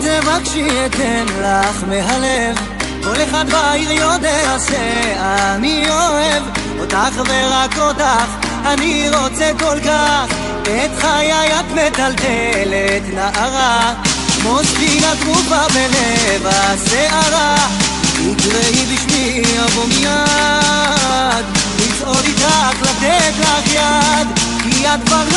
תבקשי אתן לך מהלב. כל אחד בעיר יודע שאני אוהב אותך ורק אותך אני רוצה כל כך. את חיי את מטלטלת נערה כמו ספינה תרופה בלב הסערה תקראי בשמי אבוא מיד לצעוד איתך לתת לך יד כי את כבר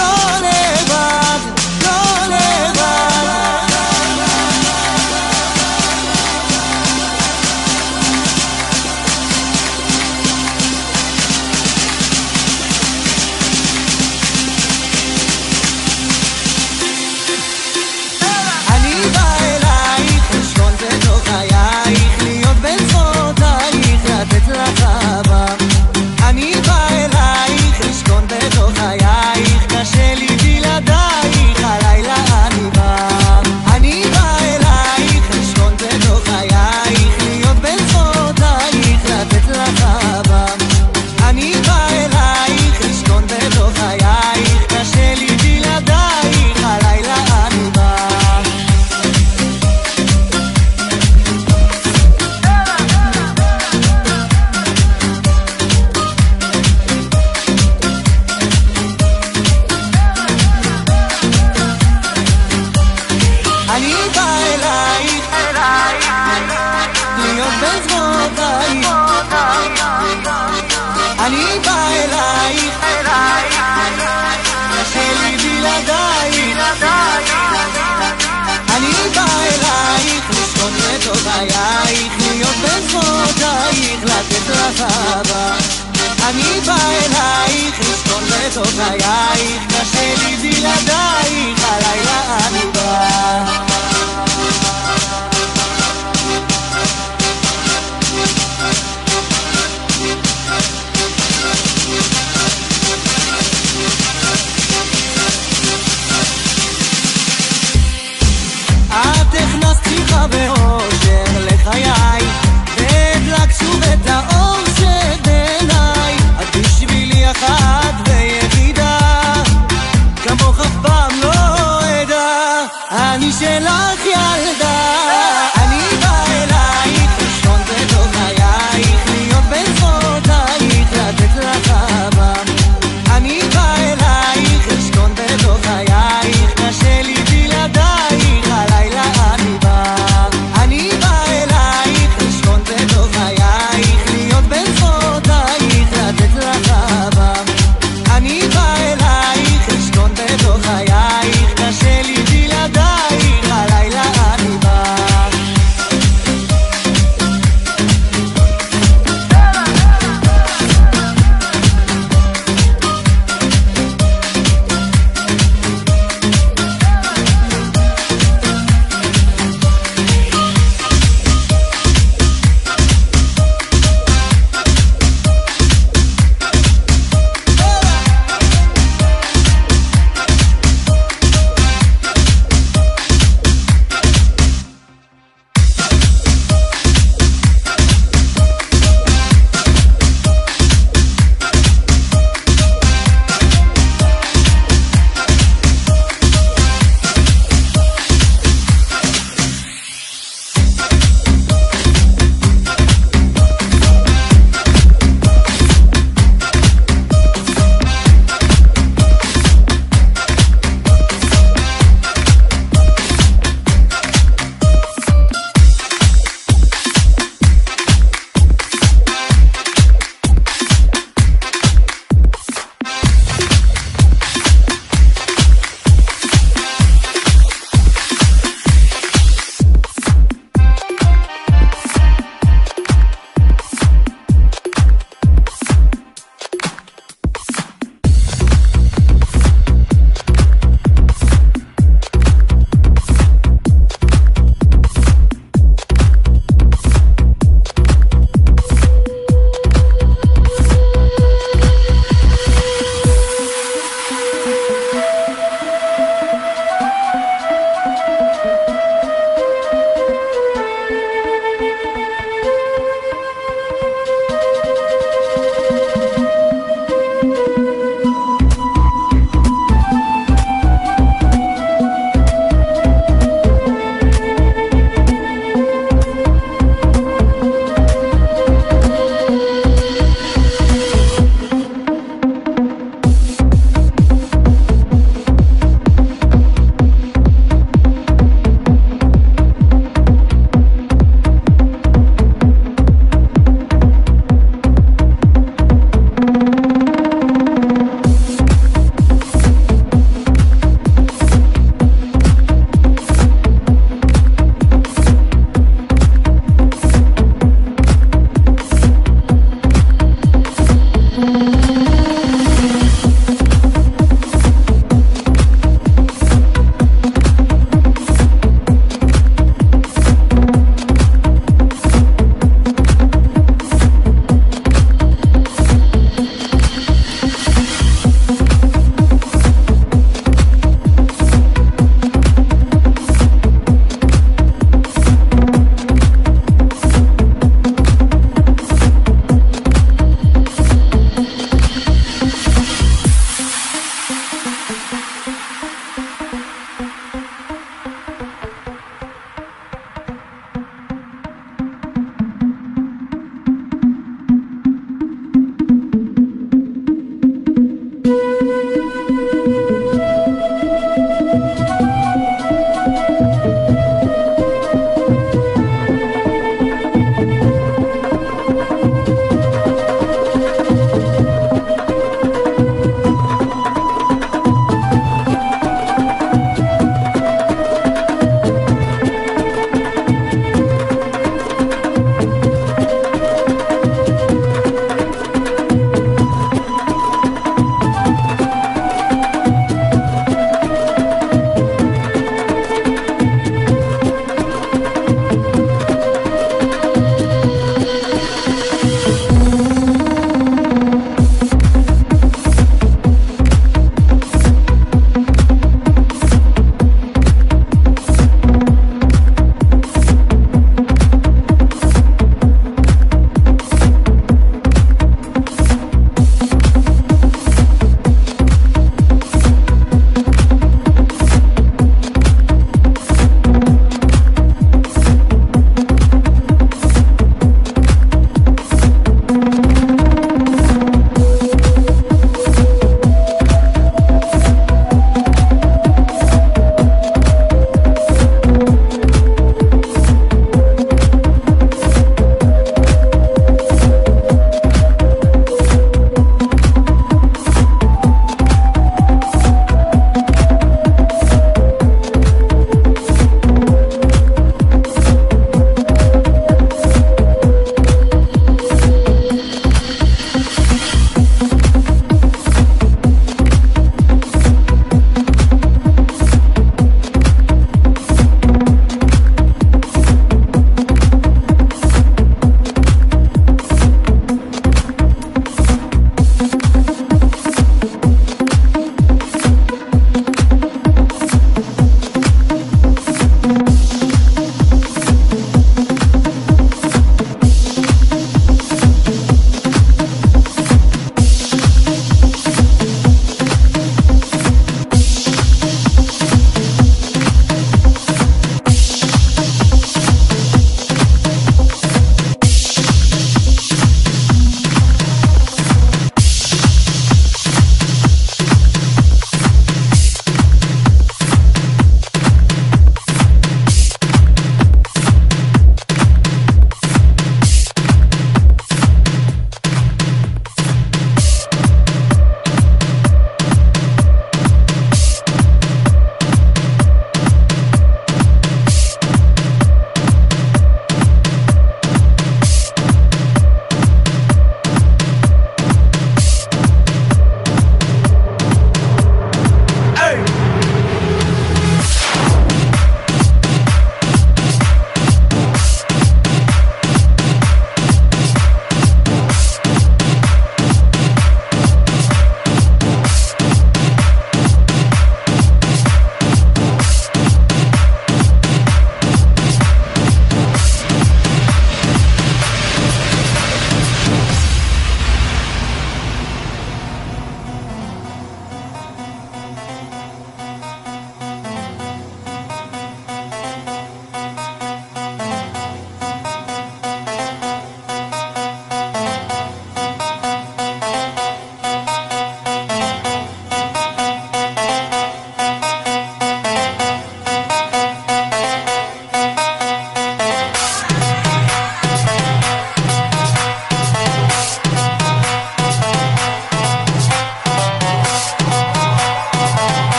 אני בא אלייך, לסתום לתוך חייך, קשה